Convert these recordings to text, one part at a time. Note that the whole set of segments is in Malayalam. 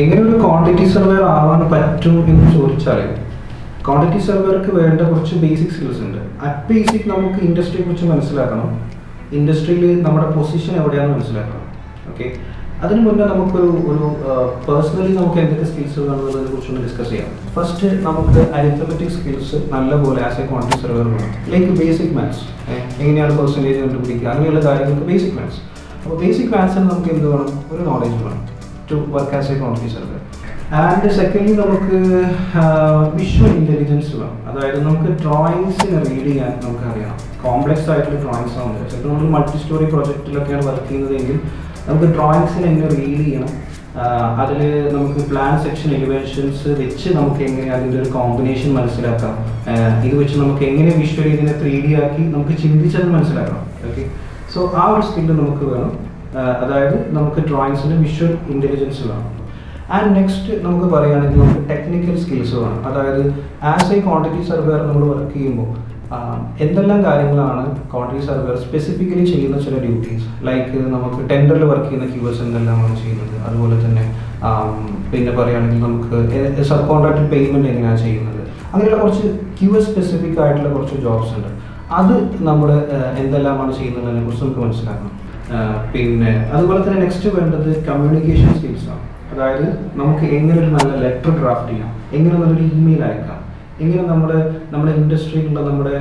എങ്ങനെ ഒരു ക്വാണ്ടിറ്റി സർവെയർ ആവാൻ പറ്റും എന്ന് ചോദിച്ചാൽ ക്വാണ്ടിറ്റി സർവെയർക്ക് വേണ്ട കുറച്ച് ബേസിക് സ്കിൽസ് ഉണ്ട്. അറ്റ് ബേസിക് നമുക്ക് ഇൻഡസ്ട്രിയെ കുറിച്ച് മനസ്സിലാക്കണം. ഇൻഡസ്ട്രിയിൽ നമ്മുടെ പൊസിഷൻ എവിടെയാണെന്ന് മനസ്സിലാക്കണം. ഓക്കെ അതിന് മുന്നേ നമുക്കൊരു ഒരു പേഴ്സണലി നമുക്ക് എന്തൊക്കെ സ്കിൽസ് വേണമെന്നുള്ളതിനെ കുറിച്ചൊന്ന് ഡിസ്കസ് ചെയ്യാം. ഫസ്റ്റ് നമുക്ക് അരിത്തമെറ്റിക് സ്കിൽസ് നല്ലപോലെ ആസ് എ ക്വാണ്ടിറ്റി സർവർ വേണം. ലൈക്ക് ബേസിക് മാത്സ് എങ്ങനെയാണ് പെർസെന്റേജ് കണ്ടുപിടിക്കുക? അങ്ങനെയുള്ള കാര്യങ്ങൾക്ക് ബേസിക് മാത്സ് അപ്പോൾ ബേസിക് മാത്സിന് നമുക്ക് എന്ത് വേണം? ഒരു നോളേജ് വേണം. To as a quantity surveyor and secondly നമുക്ക് വിഷ്വൽ ഇന്റലിജൻസ് വേണം. അതായത് നമുക്ക് ഡ്രോയിങ്സിനെ റീഡ് ചെയ്യാൻ നമുക്ക് അറിയണം കോംപ്ലക്സ് ആയിട്ടുള്ള ഡ്രോയിങ്സ് ആണ് ചിലപ്പോൾ നമ്മൾ മൾട്ടി സ്റ്റോറി പ്രൊജക്റ്റിലൊക്കെയാണ് വർക്ക് ചെയ്യുന്നതെങ്കിൽ നമുക്ക് ഡ്രോയിങ്സിനെ എങ്ങനെ റീഡ് ചെയ്യണം? അതിൽ നമുക്ക് പ്ലാൻ സെക്ഷൻ എലിവേഷൻസ് വെച്ച് നമുക്ക് എങ്ങനെ അതിന്റെ ഒരു കോമ്പിനേഷൻ മനസ്സിലാക്കാം. ഇത് വെച്ച് നമുക്ക് എങ്ങനെ വിഷ്വലി ഇതിനെ ത്രീ ഡി ആക്കി നമുക്ക് ചിന്തിച്ചത് മനസ്സിലാക്കണം. ഓക്കെ സോ ആ ഒരു സ്കില്ല് നമുക്ക് വേണം. അതായത് നമുക്ക് ഡ്രോയിങ്സിന് വിഷ്വൽ ഇന്റലിജൻസ് വേണം ആൻഡ് നെക്സ്റ്റ് നമുക്ക് പറയുകയാണെങ്കിൽ നമുക്ക് ടെക്നിക്കൽ സ്കിൽസ് വേണം അതായത് ആസ് എ ക്വാണ്ടിറ്റി സർവേർ നമ്മൾ വർക്ക് ചെയ്യുമ്പോൾ എന്തെല്ലാം കാര്യങ്ങളാണ് ക്വാണ്ടിറ്റി സർവേർ സ്പെസിഫിക്കലി ചെയ്യുന്ന ചില ഡ്യൂട്ടീസ് ലൈക്ക് നമുക്ക് ടെൻഡറിൽ വർക്ക് ചെയ്യുന്ന ക്യൂസ് എന്തെല്ലാമാണ് ചെയ്യുന്നത്? അതുപോലെ തന്നെ പിന്നെ പറയുകയാണെങ്കിൽ നമുക്ക് സബ് കോൺട്രാക്ട് പേയ്മെന്റ് എങ്ങനെയാണ് ചെയ്യുന്നത്? അങ്ങനെയുള്ള കുറച്ച് ക്യു എസ് സ്പെസിഫിക് ആയിട്ടുള്ള കുറച്ച് ജോബ്സ് ഉണ്ട്. അത് നമ്മൾ എന്തെല്ലാമാണ് ചെയ്യുന്നതിനെ കുറിച്ച് നമുക്ക് മനസ്സിലാക്കണം പിന്നെ അതുപോലെ തന്നെ നെക്സ്റ്റ് വേണ്ടത് കമ്മ്യൂണിക്കേഷൻ സ്കിൽസ് ആണ്. അതായത് നമുക്ക് എങ്ങനെ ഒരു നല്ല ലെറ്റർ ഡ്രാഫ്റ്റ് ചെയ്യാം എങ്ങനെ നല്ലൊരു ഇമെയിൽ അയക്കാം എങ്ങനെ നമ്മുടെ നമ്മുടെ ഇൻഡസ്ട്രിയിലുള്ള നമ്മുടെ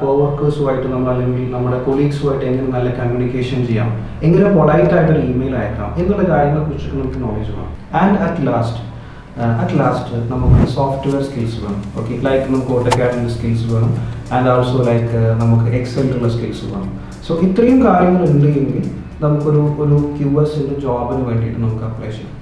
കോവർക്കേഴ്സുമായിട്ട് നമ്മൾ അല്ലെങ്കിൽ നമ്മുടെ കൊളീഗ്സുമായിട്ട് എങ്ങനെ നല്ല കമ്മ്യൂണിക്കേഷൻ ചെയ്യാം എങ്ങനെ പൊളൈറ്റ് ആയിട്ടൊരു ഇമെയിൽ അയക്കാം എന്നുള്ള കാര്യങ്ങളെ കുറിച്ചൊക്കെ നമുക്ക് നോളജ് വേണം. And at last at last നമുക്ക് സോഫ്റ്റ്വെയർ സ്കിൽസ് വേണം. ഓക്കെ ലൈക്ക് നമുക്ക് ഓട്ടോക്കാഡിന്റെ സ്കിൽസ് വേണം. ആൻഡ് ഓൾസോ ലൈക്ക് നമുക്ക് എക്സലിലുള്ള സ്കിൽസ് വേണം. സോ ഇത്രയും കാര്യങ്ങൾ ഉണ്ട് എങ്കിൽ നമുക്കൊരു ഒരു ക്യു എസിന്റെ ജോബിന് വേണ്ടിയിട്ട് നമുക്ക് അപ്ലൈ ചെയ്യാം.